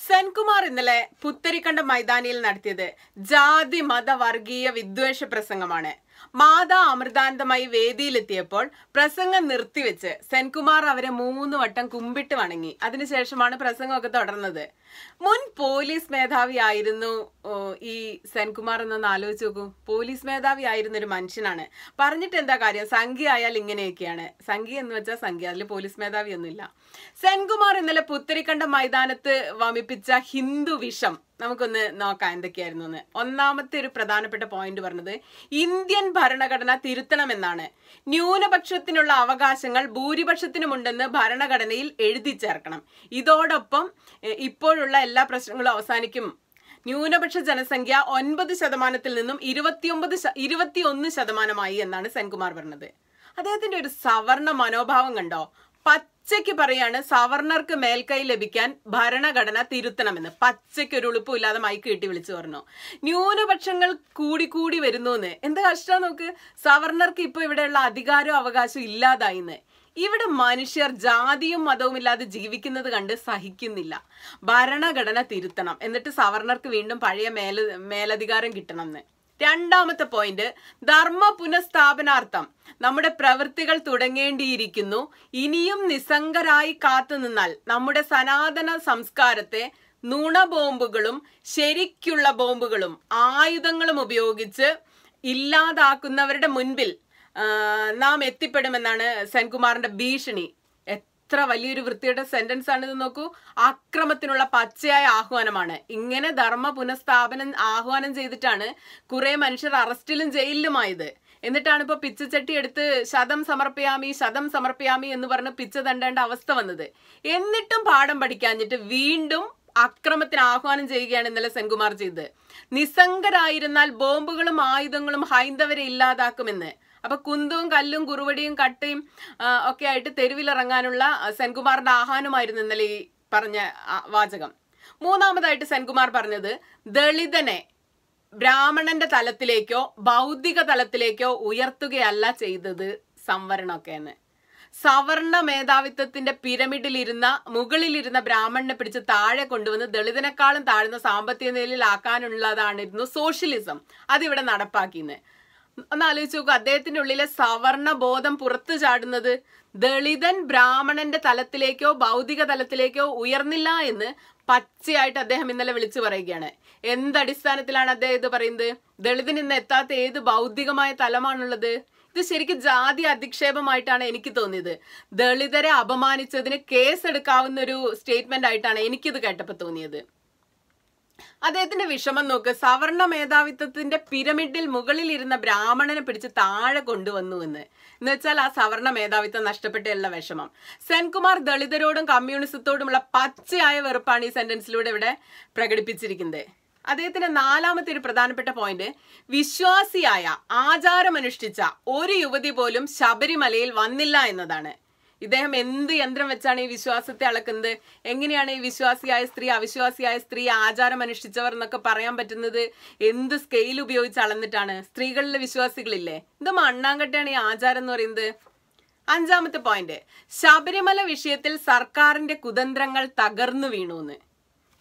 സെൻകുമാർ ഇന്നലെ പുത്തരിക്കണ്ട മൈതാനിയിൽ നടത്തിയത് ജാതി മത വർഗീയ വിദ്വേഷ പ്രസംഗമാണ്. മാതാ അമൃതാനന്ദമായി വേദിയിലെത്തിയപ്പോൾ പ്രസംഗം നിർത്തിവെച്ച് സെൻകുമാർ അവരെ മൂന്ന് വട്ടം കുമ്പിട്ട് വണങ്ങി. അതിനുശേഷമാണ് പ്രസംഗമൊക്കെ തുടർന്നത്. മുൻ പോലീസ് മേധാവി ആയിരുന്നു ഈ സെൻകുമാർ എന്നൊന്ന് ആലോചിച്ച് നോക്കൂ. പോലീസ് മേധാവി ആയിരുന്ന ഒരു മനുഷ്യനാണ്. പറഞ്ഞിട്ട് എന്താ കാര്യം? സംഖ്യ ആയാൽ ഇങ്ങനെയൊക്കെയാണ്. സംഖ്യ എന്ന് വെച്ചാൽ സംഖ്യ അതിൽ പോലീസ് മേധാവി ഒന്നുമില്ല സെൻകുമാർ ഇന്നലെ പുത്തരിക്കണ്ട മൈതാനത്ത് വമിപ്പിച്ച ഹിന്ദു വിഷം നമുക്കൊന്ന് നോക്കാം എന്തൊക്കെയായിരുന്നു എന്ന് ഒന്നാമത്തെ ഒരു പ്രധാനപ്പെട്ട പോയിന്റ് പറഞ്ഞത് ഇന്ത്യൻ ഭരണഘടന തിരുത്തണമെന്നാണ്. ന്യൂനപക്ഷത്തിനുള്ള അവകാശങ്ങൾ ഭൂരിപക്ഷത്തിനുമുണ്ടെന്ന് ഭരണഘടനയിൽ എഴുതി ചേർക്കണം. ഇതോടൊപ്പം ഇപ്പോഴുള്ള എല്ലാ പ്രശ്നങ്ങളും അവസാനിക്കും. ന്യൂനപക്ഷ ജനസംഖ്യ ഒൻപത് ശതമാനത്തിൽ നിന്നും ഇരുപത്തിയൊമ്പത് ഇരുപത്തിയൊന്ന് ശതമാനമായി എന്നാണ് സെൻകുമാർ പറഞ്ഞത്. അദ്ദേഹത്തിന്റെ ഒരു സവർണ മനോഭാവം കണ്ടോ? പച്ചയ്ക്ക് പറയാണ് സവർണർക്ക് മേൽക്കൈ ലഭിക്കാൻ ഭരണഘടന തിരുത്തണമെന്ന്. പച്ചയ്ക്ക് ഒരു ഉളുപ്പില്ലാതെ മൈക്ക് കെട്ടി വിളിച്ചു പറഞ്ഞു. ന്യൂനപക്ഷങ്ങൾ കൂടി കൂടി വരുന്നു എന്ന് എന്ത് കഷ്ടം നോക്ക്? സവർണർക്ക് ഇപ്പൊ ഇവിടെയുള്ള അധികാരവും അവകാശവും ഇല്ലാതായിന്ന്. ഇവിടെ മനുഷ്യർ ജാതിയും മതവും ഇല്ലാതെ ജീവിക്കുന്നത് കണ്ട് സഹിക്കുന്നില്ല. ഭരണഘടന തിരുത്തണം. എന്നിട്ട് സവർണർക്ക് വീണ്ടും പഴയ മേല മേലധികാരം കിട്ടണം എന്ന് രണ്ടാമത്തെ പോയിന്റ് ധർമ്മ പുനഃസ്ഥാപനാർത്ഥം. നമ്മുടെ പ്രവൃത്തികൾ തുടങ്ങേണ്ടിയിരിക്കുന്നു. ഇനിയും നിസ്സംഗരായി കാത്തുനിന്നാൽ നമ്മുടെ സനാതന സംസ്കാരത്തെ നുണ ബോംബുകളും ശരിക്കുള്ള ബോംബുകളും ആയുധങ്ങളും ഉപയോഗിച്ച് ഇല്ലാതാക്കുന്നവരുടെ മുൻപിൽ നാം എത്തിപ്പെടുമെന്നാണ് സെൻകുമാറിന്റെ ഭീഷണി. എത്ര വലിയൊരു വൃത്തിയുടെ സെന്റൻസ് ആണ് ഇത് നോക്കൂ. അക്രമത്തിനുള്ള പച്ചയായ ആഹ്വാനമാണ്. ഇങ്ങനെ ധർമ്മ പുനഃസ്ഥാപനം ആഹ്വാനം ചെയ്തിട്ടാണ് കുറെ മനുഷ്യർ അറസ്റ്റിലും ജയിലിലുമായത്. എന്നിട്ടാണ് ഇപ്പൊ പിച്ചച്ചട്ടി എടുത്ത് ശതം സമർപ്പിയാമി ശതം സമർപ്പിയാമി എന്ന് പറഞ്ഞ് പിച്ച തണ്ടേണ്ട അവസ്ഥ വന്നത്. എന്നിട്ടും പാഠം പഠിക്കാഞ്ഞിട്ട് വീണ്ടും അക്രമത്തിന് ആഹ്വാനം ചെയ്യുകയാണ് ഇന്നലെ സെൻകുമാർ ചെയ്തത്. നിസ്സംഗരായിരുന്നാൽ ബോംബുകളും ആയുധങ്ങളും ഹൈന്ദവരെ ഇല്ലാതാക്കുമെന്ന്. അപ്പൊ കുന്തവും കല്ലും കുറുവടിയും കട്ടയും ഒക്കെ ആയിട്ട് തെരുവിലിറങ്ങാനുള്ള സെൻകുമാറിന്റെ ആഹ്വാനമായിരുന്നു ഇന്നലെ ഈ പറഞ്ഞ വാചകം. മൂന്നാമതായിട്ട് സെൻകുമാർ പറഞ്ഞത് ദളിതനെ ബ്രാഹ്മണന്റെ തലത്തിലേക്കോ ഭൗതിക തലത്തിലേക്കോ ഉയർത്തുകയല്ല ചെയ്തത് സംവരണമൊക്കെ എന്ന് സവർണ മേധാവിത്വത്തിന്റെ പിരമിഡിലിരുന്ന മുകളിലിരുന്ന ബ്രാഹ്മണനെ പിടിച്ച് താഴെ കൊണ്ടുവന്ന് ദളിതനേക്കാളും താഴ്ന്ന സാമ്പത്തിക നിലയിലാക്കാനുള്ളതാണിരുന്നു സോഷ്യലിസം. അതിവിടെ നടപ്പാക്കിന്ന് ഒന്ന് ആലോചിച്ച് നോക്കുക അദ്ദേഹത്തിന്റെ ഉള്ളിലെ സവർണ ബോധം പുറത്തു ചാടുന്നത് ദളിതൻ ബ്രാഹ്മണന്റെ തലത്തിലേക്കോ ഭൗതിക തലത്തിലേക്കോ ഉയർന്നില്ല എന്ന് പച്ചയായിട്ട് അദ്ദേഹം ഇന്നലെ വിളിച്ചു പറയുകയാണ്. എന്തടിസ്ഥാനത്തിലാണ് അദ്ദേഹം ഇത് പറയുന്നത്? ദളിതൻ ഇന്ന് എത്താത്ത ഏത് ഭൗതികമായ തലമാണുള്ളത്? ഇത് ശരിക്കും ജാതി അധിക്ഷേപമായിട്ടാണ് എനിക്ക് തോന്നിയത്. ദളിതരെ അപമാനിച്ചതിന് കേസ് എടുക്കാവുന്ന ഒരു സ്റ്റേറ്റ്മെന്റ് ആയിട്ടാണ് എനിക്കിത് കേട്ടപ്പോൾ തോന്നിയത്. അദ്ദേഹത്തിന്റെ വിഷമം നോക്ക്. സവർണ മേധാവിത്വത്തിന്റെ പിരമിഡിൽ മുകളിൽ ഇരുന്ന ബ്രാഹ്മണനെ പിടിച്ച് താഴെ കൊണ്ടുവന്നു എന്ന്. എന്ന് വെച്ചാൽ ആ സവർണ മേധാവിത്വം നഷ്ടപ്പെട്ടുള്ള വിഷമം. സെൻകുമാർ ദളിതരോടും കമ്മ്യൂണിസത്തോടുമുള്ള പച്ചയായ വെറുപ്പാണ് ഈ സെന്റൻസിലൂടെ ഇവിടെ പ്രകടിപ്പിച്ചിരിക്കുന്നത്. അദ്ദേഹത്തിന്റെ നാലാമത്തെ ഒരു പ്രധാനപ്പെട്ട പോയിന്റ് വിശ്വാസിയായ ആചാരമനുഷ്ഠിച്ച ഒരു യുവതി പോലും ശബരിമലയിൽ വന്നില്ല എന്നതാണ്. ഇദ്ദേഹം എന്ത് യന്ത്രം വെച്ചാണ് ഈ വിശ്വാസത്തെ അളക്കുന്നത്? എങ്ങനെയാണ് ഈ വിശ്വാസിയായ സ്ത്രീ അവിശ്വാസിയായ സ്ത്രീ ആചാരം അനുഷ്ഠിച്ചവർ എന്നൊക്കെ പറയാൻ പറ്റുന്നത്? എന്ത് സ്കെയിൽ ഉപയോഗിച്ച് അളന്നിട്ടാണ്? സ്ത്രീകളിലെ വിശ്വാസികളില്ലേ? ഇത് മണ്ണാങ്കട്ടയാണ് ഈ ആചാരം എന്ന് പറയുന്നത്. അഞ്ചാമത്തെ പോയിന്റ് ശബരിമല വിഷയത്തിൽ സർക്കാരിന്റെ കുതന്ത്രങ്ങൾ തകർന്നു വീണു എന്ന്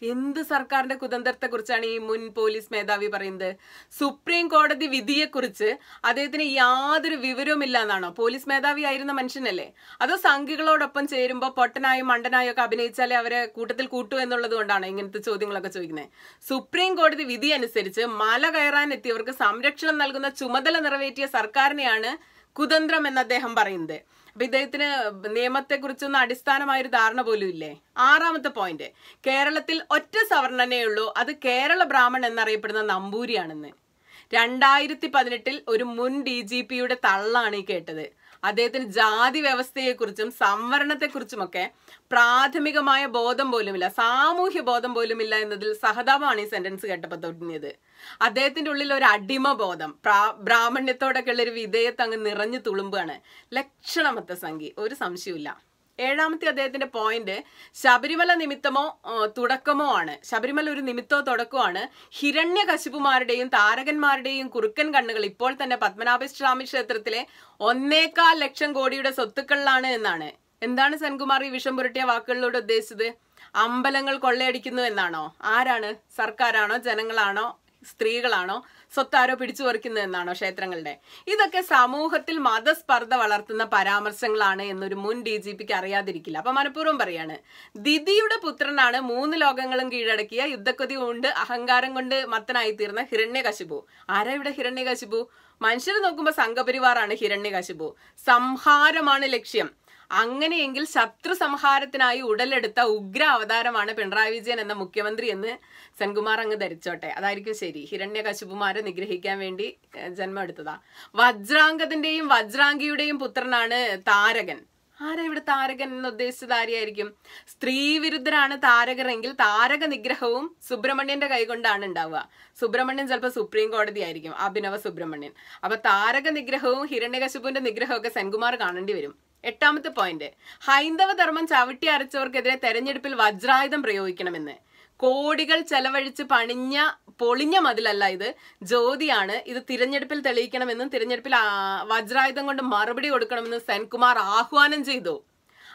എന്ത് സർക്കാരിന്റെ കുതന്ത്രത്തെ കുറിച്ചാണ് ഈ മുൻ പോലീസ് മേധാവി പറയുന്നത്? സുപ്രീം കോടതി വിധിയെക്കുറിച്ച് അദ്ദേഹത്തിന് യാതൊരു വിവരവുമില്ല എന്നാണോ പോലീസ് മേധാവി ആയിരുന്ന മനുഷ്യനല്ലേ? അതോ സംഘികളോടൊപ്പം ചേരുമ്പോൾ പൊട്ടനായും മണ്ടനായും ഒക്കെ അഭിനയിച്ചാലേ അവരെ കൂട്ടത്തിൽ കൂട്ടൂ എന്നുള്ളത് കൊണ്ടാണ് ഇങ്ങനത്തെ ചോദ്യങ്ങളൊക്കെ ചോദിക്കുന്നത് സുപ്രീം കോടതി വിധി അനുസരിച്ച് മല കയറാൻ എത്തിയവർക്ക് സംരക്ഷണം നൽകുന്ന ചുമതല നിറവേറ്റിയ സർക്കാരിനെയാണ് കുതന്ത്രം എന്ന് അദ്ദേഹം പറയുന്നത്. അപ്പൊ നിയമത്തെ കുറിച്ചൊന്നും അടിസ്ഥാനമായ ഒരു ധാരണ പോലും ഇല്ലേ? ആറാമത്തെ പോയിന്റ് കേരളത്തിൽ ഒറ്റ സവർണനേ ഉള്ളൂ. അത് കേരള ബ്രാഹ്മൺ എന്നറിയപ്പെടുന്ന നമ്പൂരിയാണെന്ന്. രണ്ടായിരത്തി പതിനെട്ടിൽ ഒരു മുൻ ഡി ജി പിയുടെ തള്ളാണ് ഈ കേട്ടത്. അദ്ദേഹത്തിന് ജാതി വ്യവസ്ഥയെക്കുറിച്ചും സംവരണത്തെക്കുറിച്ചുമൊക്കെ പ്രാഥമികമായ ബോധം പോലുമില്ല സാമൂഹ്യ ബോധം പോലുമില്ല എന്നതിൽ സഹതാപമാണ് ഈ സെന്റൻസ് കേട്ടപ്പോൾ തുടങ്ങിയത്. അദ്ദേഹത്തിന്റെ ഉള്ളിൽ ഒരു അടിമ ബോധം പ്രാ- ബ്രാഹ്മണ്യത്തോടൊക്കെ ഉള്ളൊരു വിധേയത്വം അങ്ങ് നിറഞ്ഞു തുളുമ്പാണ് ലക്ഷണമത്തെ സംഖ്യ ഒരു സംശയമില്ല ഏഴാമത്തെ അദ്ദേഹത്തിന്റെ പോയിന്റ് ശബരിമല നിമിത്തമോ തുടക്കമോ ആണ്. ശബരിമല ഒരു നിമിത്തമോ തുടക്കമാണ് ഹിരണ്യകശിപുമാരുടെയും താരകന്മാരുടെയും കുറുക്കൻ കണ്ണുകൾ ഇപ്പോൾ തന്നെ പത്മനാഭസ്വാമി ക്ഷേത്രത്തിലെ ഒന്നേകാൽ ലക്ഷം കോടിയുടെ സ്വത്തുക്കളിലാണ് എന്നാണ്. എന്താണ് സെൻകുമാർ ഈ വിഷം പുരട്ടിയ വാക്കുകളിലൂടെ ഉദ്ദേശിച്ചത്? അമ്പലങ്ങൾ കൊള്ളയടിക്കുന്നു എന്നാണോ? ആരാണ്? സർക്കാരാണോ? ജനങ്ങളാണോ? സ്ത്രീകളാണോ? സ്വത്താരോ പിടിച്ചു പറിക്കുന്നതെന്നാണോ ക്ഷേത്രങ്ങളുടെ? ഇതൊക്കെ സമൂഹത്തിൽ മതസ്പർദ്ധ വളർത്തുന്ന പരാമർശങ്ങളാണ് എന്നൊരു മുൻ ഡി ജി പിക്ക് അറിയാതിരിക്കില്ല. അപ്പൊ മനഃപൂർവം പറയാണ് ദിദിയുടെ പുത്രനാണ് മൂന്ന് ലോകങ്ങളും കീഴടക്കിയ യുദ്ധക്കൊതി കൊണ്ട് അഹങ്കാരം കൊണ്ട് മത്തനായി തീർന്ന ഹിരണ്യകശിപു. ആരാ ഇവിടെ ഹിരണ്യകശിപു? മനുഷ്യർ നോക്കുമ്പോൾ സംഘപരിവാറാണ് ഹിരണ്യകശിപു. സംഹാരമാണ് ലക്ഷ്യം. അങ്ങനെയെങ്കിൽ ശത്രു സംഹാരത്തിനായി ഉടലെടുത്ത ഉഗ്ര അവതാരമാണ് പിണറായി വിജയൻ എന്ന മുഖ്യമന്ത്രി എന്ന് സെൻകുമാർ അങ്ങ് ധരിച്ചോട്ടെ. അതായിരിക്കും ശരി. ഹിരണ്യകശിപുമാരെ നിഗ്രഹിക്കാൻ വേണ്ടി ജന്മമെടുത്തതാ വജ്രാംഗത്തിന്റെയും വജ്രാംഗിയുടെയും പുത്രനാണ് താരകൻ. ആരാ ഇവിടെ താരകൻ എന്ന് ഉദ്ദേശിച്ചത് ആരെയായിരിക്കും? സ്ത്രീവിരുദ്ധരാണ് താരകരെങ്കിൽ താരക നിഗ്രഹവും സുബ്രഹ്മണ്യന്റെ കൈകൊണ്ടാണ് ഉണ്ടാവുക. സുബ്രഹ്മണ്യൻ ചിലപ്പോൾ സുപ്രീം കോടതി ആയിരിക്കും. അഭിനവ സുബ്രഹ്മണ്യൻ. അപ്പൊ താരക നിഗ്രഹവും ഹിരണ്യകശുപുവിന്റെ നിഗ്രഹവും ഒക്കെ സെൻകുമാർ കാണേണ്ടി വരും. എട്ടാമത്തെ പോയിന്റ് ഹൈന്ദവ ധർമ്മം ചവിട്ടി അരച്ചവർക്കെതിരെ തെരഞ്ഞെടുപ്പിൽ വജ്രായുധം പ്രയോഗിക്കണമെന്ന്. കോടികൾ ചെലവഴിച്ച് പണിഞ്ഞ പൊളിഞ്ഞ മതിലല്ല ഇത്. ജ്യോതിയാണ് ഇത് തിരഞ്ഞെടുപ്പിൽ തെളിയിക്കണമെന്നും തിരഞ്ഞെടുപ്പിൽ വജ്രായുധം കൊണ്ട് മറുപടി കൊടുക്കണമെന്നും സെൻകുമാർ ആഹ്വാനം ചെയ്തു.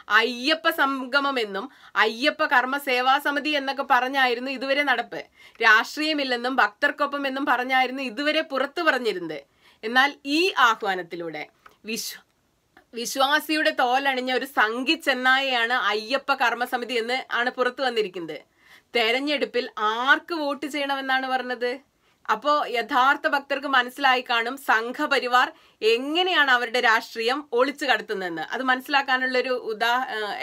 അയ്യപ്പ സംഗമം എന്നും അയ്യപ്പ കർമ്മ സേവാ സമിതി എന്നൊക്കെ പറഞ്ഞായിരുന്നു ഇതുവരെ നടപ്പ്. രാഷ്ട്രീയമില്ലെന്നും ഭക്തർക്കൊപ്പം എന്നും പറഞ്ഞായിരുന്നു ഇതുവരെ പുറത്തു പറഞ്ഞിരുന്നത്. എന്നാൽ ഈ ആഹ്വാനത്തിലൂടെ വിശ്വ വിശ്വാസിയുടെ തോലണിഞ്ഞ ഒരു സംഘി ചെന്നായയാണ് അയ്യപ്പ കർമ്മസമിതി എന്ന് ആണ് പുറത്തു വന്നിരിക്കുന്നത്. തെരഞ്ഞെടുപ്പിൽ ആർക്ക് വോട്ട് ചെയ്യണമെന്നാണ് പറഞ്ഞത്? അപ്പോ യഥാർത്ഥ ഭക്തർക്ക് മനസ്സിലായി കാണും സംഘപരിവാർ എങ്ങനെയാണ് അവരുടെ രാഷ്ട്രീയം ഒളിച്ചു കടത്തുന്നതെന്ന്. അത് മനസ്സിലാക്കാനുള്ള ഒരു ഉദാ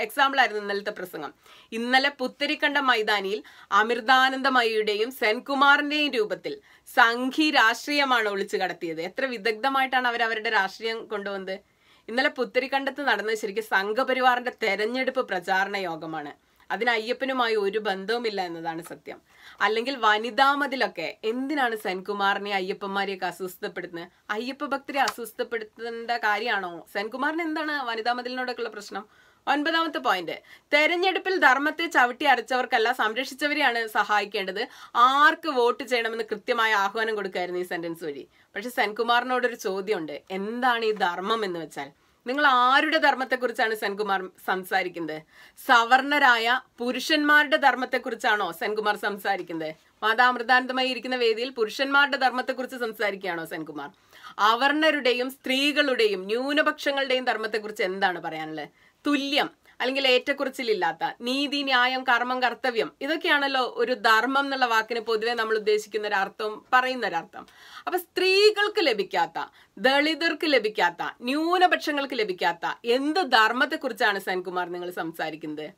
എക്സാമ്പിൾ ആയിരുന്നു ഇന്നലത്തെ പ്രസംഗം. ഇന്നലെ പുത്തരിക്കണ്ട മൈതാനിയിൽ അമൃതാനന്ദമയിയുടെയും സെൻകുമാറിന്റെയും രൂപത്തിൽ സംഘി രാഷ്ട്രീയമാണ് ഒളിച്ചു കടത്തിയത്. എത്ര വിദഗ്ധമായിട്ടാണ് അവർ അവരുടെ രാഷ്ട്രീയം കൊണ്ടുവന്നത്? ഇന്നലെ പുത്തരിക്കണ്ടത്ത് നടന്നത് ശരിക്കും സംഘപരിവാറിന്റെ തെരഞ്ഞെടുപ്പ് പ്രചാരണ യോഗമാണ്. അതിന് അയ്യപ്പനുമായി ഒരു ബന്ധവുമില്ല എന്നതാണ് സത്യം. അല്ലെങ്കിൽ വനിതാ മതിലൊക്കെ എന്തിനാണ് സെൻകുമാറിനെ അയ്യപ്പന്മാരെയൊക്കെ അസ്വസ്ഥപ്പെടുത്തുന്നത്? അയ്യപ്പ ഭക്തരെ അസ്വസ്ഥപ്പെടുത്തേണ്ട കാര്യമാണോ? സെൻകുമാറിന് എന്താണ് വനിതാ മതിലിനോടൊക്കെയുള്ള പ്രശ്നം? ഒൻപതാമത്തെ പോയിന്റ്. തെരഞ്ഞെടുപ്പിൽ ധർമ്മത്തെ ചവിട്ടി അരച്ചവർക്കല്ല സംരക്ഷിച്ചവരെയാണ് സഹായിക്കേണ്ടത്. ആർക്ക് വോട്ട് ചെയ്യണമെന്ന് കൃത്യമായ ആഹ്വാനം കൊടുക്കായിരുന്നു ഈ സെന്റൻസ് വഴി. പക്ഷെ സെൻകുമാറിനോടൊരു ചോദ്യമുണ്ട്. എന്താണ് ഈ ധർമ്മം എന്ന് വെച്ചാൽ? നിങ്ങൾ ആരുടെ ധർമ്മത്തെക്കുറിച്ചാണ് സെൻകുമാർ സംസാരിക്കുന്നത്? സവർണരായ പുരുഷന്മാരുടെ ധർമ്മത്തെക്കുറിച്ചാണോ സെൻകുമാർ സംസാരിക്കുന്നത്? മാതാമൃതാനന്ദമായി ഇരിക്കുന്ന വേദിയിൽ പുരുഷന്മാരുടെ ധർമ്മത്തെക്കുറിച്ച് സംസാരിക്കുകയാണോ സെൻകുമാർ? അവർണരുടെയും സ്ത്രീകളുടെയും ന്യൂനപക്ഷങ്ങളുടെയും ധർമ്മത്തെക്കുറിച്ച് എന്താണ് പറയാനുള്ളത്? തുല്യം. അല്ലെങ്കിൽ ഏറ്റക്കുറച്ചിലില്ലാത്ത നീതി ന്യായം കർമ്മം കർത്തവ്യം ഇതൊക്കെയാണല്ലോ ഒരു ധർമ്മം എന്നുള്ള വാക്കിന് പൊതുവെ നമ്മൾ ഉദ്ദേശിക്കുന്ന ഒരു അർത്ഥം പറയുന്ന ഒരർത്ഥം അപ്പൊ സ്ത്രീകൾക്ക് ലഭിക്കാത്ത ദളിതർക്ക് ലഭിക്കാത്ത ന്യൂനപക്ഷങ്ങൾക്ക് ലഭിക്കാത്ത എന്ത് ധർമ്മത്തെക്കുറിച്ചാണ് സെൻകുമാർ നിങ്ങൾ സംസാരിക്കുന്നത്?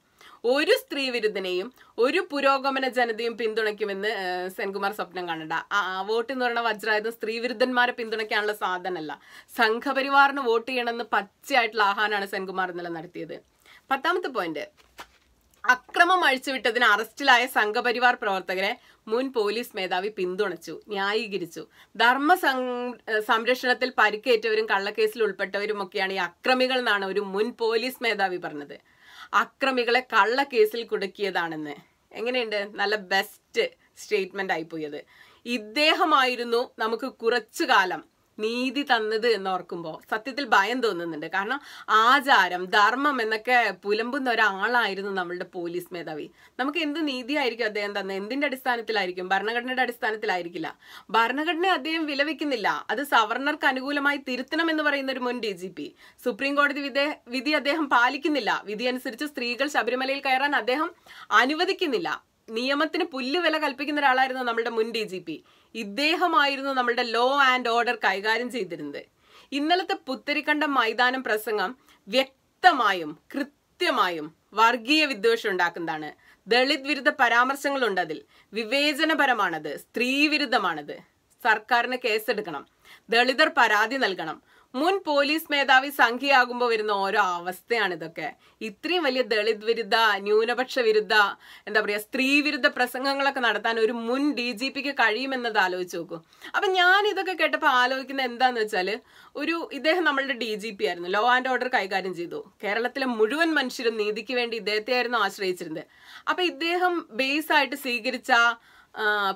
ഒരു സ്ത്രീ വിരുദ്ധനെയും ഒരു പുരോഗമന ജനതയും പിന്തുണയ്ക്കുമെന്ന് സെൻകുമാർ സ്വപ്നം കാണണ്ട. ആ, വോട്ട് എന്ന് പറയുന്ന വജ്രായുധം സ്ത്രീ വിരുദ്ധന്മാരെ പിന്തുണയ്ക്കാനുള്ള സാധനമല്ല. സംഘപരിവാറിന് വോട്ട് ചെയ്യണമെന്ന് പച്ചയായിട്ടുള്ള ആഹ്വാനമാണ് സെൻകുമാർ ഇന്നലെ നടത്തിയത്. പത്താമത്തെ പോയിന്റ് അക്രമം അഴിച്ചുവിട്ടതിന് അറസ്റ്റിലായ സംഘപരിവാർ പ്രവർത്തകരെ മുൻ പോലീസ് മേധാവി പിന്തുണച്ചു ന്യായീകരിച്ചു. ധർമ്മ സംരക്ഷണത്തിൽ പരിക്കേറ്റവരും കള്ളക്കേസിൽ ഉൾപ്പെട്ടവരും ഒക്കെയാണ് ഈ അക്രമികൾ എന്നാണ് ഒരു മുൻ പോലീസ് മേധാവി പറഞ്ഞത്. അക്രമികളെ കള്ളക്കേസിൽ കുടുക്കിയതാണെന്ന്. എങ്ങനെയുണ്ട്? നല്ല ബെസ്റ്റ് സ്റ്റേറ്റ്മെന്റ് ആയിപ്പോയത് ഇദ്ദേഹമായിരുന്നു നമുക്ക് കുറച്ചു കാലം നീതി തന്നത് എന്ന് ഓർക്കുമ്പോൾ സത്യത്തിൽ ഭയം തോന്നുന്നുണ്ട്. കാരണം ആചാരം ധർമ്മം എന്നൊക്കെ പുലമ്പുന്ന ഒരാളായിരുന്നു നമ്മളുടെ പോലീസ് മേധാവി. നമുക്ക് എന്ത് നീതിയായിരിക്കും അദ്ദേഹം തന്നെ എന്തിന്റെ അടിസ്ഥാനത്തിലായിരിക്കും? ഭരണഘടനയുടെ അടിസ്ഥാനത്തിലായിരിക്കില്ല. ഭരണഘടനയെ അദ്ദേഹം വിലവെക്കുന്നില്ല. അത് സവർണർക്ക് അനുകൂലമായി തിരുത്തണം എന്ന് പറയുന്ന ഒരു മുൻ ഡി ജി പി സുപ്രീം കോടതി വിധി അദ്ദേഹം പാലിക്കുന്നില്ല. വിധി അനുസരിച്ച് സ്ത്രീകൾ ശബരിമലയിൽ കയറാൻ അദ്ദേഹം അനുവദിക്കുന്നില്ല. നിയമത്തിന് പുല്ല് വില കൽപ്പിക്കുന്ന ഒരാളായിരുന്നു നമ്മുടെ മുൻ ഡി ജി പി ഇദ്ദേഹമായിരുന്നു നമ്മുടെ ലോ ആൻഡ് ഓർഡർ കൈകാര്യം ചെയ്തിരുന്നത്. ഇന്നലത്തെ പുത്തരിക്കണ്ട മൈതാനം പ്രസംഗം വ്യക്തമായും കൃത്യമായും വർഗീയ വിദ്വേഷം ഉണ്ടാക്കുന്നതാണ്. ദളിത് വിരുദ്ധ പരാമർശങ്ങളുണ്ട് അതിൽ. വിവേചനപരമാണത് സ്ത്രീ വിരുദ്ധമാണത്. സർക്കാരിന് കേസെടുക്കണം. ദളിതർ പരാതി നൽകണം. മുൻ പോലീസ് മേധാവി സംഖ്യയാകുമ്പോൾ വരുന്ന ഓരോ അവസ്ഥയാണ് ഇതൊക്കെ. ഇത്രയും വലിയ ദളിത് വിരുദ്ധ ന്യൂനപക്ഷ വിരുദ്ധ എന്താ പറയുക സ്ത്രീ വിരുദ്ധ പ്രസംഗങ്ങളൊക്കെ നടത്താൻ ഒരു മുൻ ഡി ജി പിക്ക് കഴിയുമെന്നത് ആലോചിച്ച് നോക്കൂ. അപ്പം ഞാൻ ഇതൊക്കെ കേട്ടപ്പോൾ ആലോചിക്കുന്ന എന്താന്ന് വെച്ചാൽ ഒരു ഇദ്ദേഹം നമ്മളുടെ ഡി ജി പി ആയിരുന്നു. ലോ ആൻഡ് ഓർഡർ കൈകാര്യം ചെയ്തു. കേരളത്തിലെ മുഴുവൻ മനുഷ്യരും നീതിക്ക് വേണ്ടി ഇദ്ദേഹത്തെ ആയിരുന്നു ആശ്രയിച്ചിരുന്നത്. അപ്പം ഇദ്ദേഹം ബേസ് ആയിട്ട് സ്വീകരിച്ച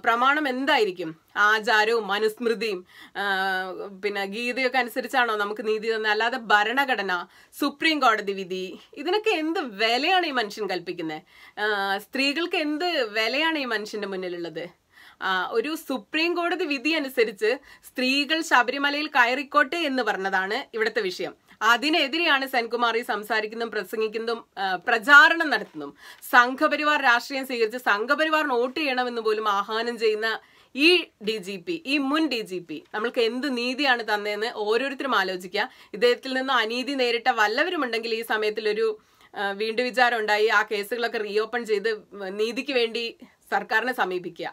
പ്രമാണം എന്തായിരിക്കും? ആചാരവും മനുസ്മൃതിയും പിന്നെ ഗീതയൊക്കെ അനുസരിച്ചാണോ നമുക്ക് നീതി തന്നെ അല്ലാതെ ഭരണഘടന സുപ്രീം കോടതി വിധി ഇതിനൊക്കെ എന്ത് വിലയാണ് ഈ മനുഷ്യൻ കൽപ്പിക്കുന്നത്? സ്ത്രീകൾക്ക് എന്ത് വിലയാണ് ഈ മനുഷ്യന്റെ മുന്നിലുള്ളത്? ഒരു സുപ്രീം കോടതി വിധി അനുസരിച്ച് സ്ത്രീകൾ ശബരിമലയിൽ കയറിക്കോട്ടെ എന്ന് പറഞ്ഞതാണ് ഇവിടുത്തെ വിഷയം. അതിനെതിരെയാണ് സെൻകുമാറി സംസാരിക്കുന്നതും പ്രസംഗിക്കുന്നതും പ്രചാരണം നടത്തുന്നതും. സംഘപരിവാർ രാഷ്ട്രീയം സ്വീകരിച്ച് സംഘപരിവാർ വോട്ട് ചെയ്യണമെന്ന് പോലും ആഹ്വാനം ചെയ്യുന്ന ഈ ഡി ജി പി ഈ മുൻ ഡി ജി പി നമ്മൾക്ക് എന്ത് നീതിയാണ് തന്നതെന്ന് ഓരോരുത്തരും ആലോചിക്കുക. ഇദ്ദേഹത്തിൽ നിന്ന് അനീതി നേരിട്ട വല്ലവരുമുണ്ടെങ്കിൽ ഈ സമയത്തിൽ ഒരു വീണ്ടു വീണ്ടും വിചാരം ഉണ്ടായി ആ കേസുകളൊക്കെ റീഓപ്പൺ ചെയ്ത് നീതിക്ക് വേണ്ടി സർക്കാരിനെ സമീപിക്കുക.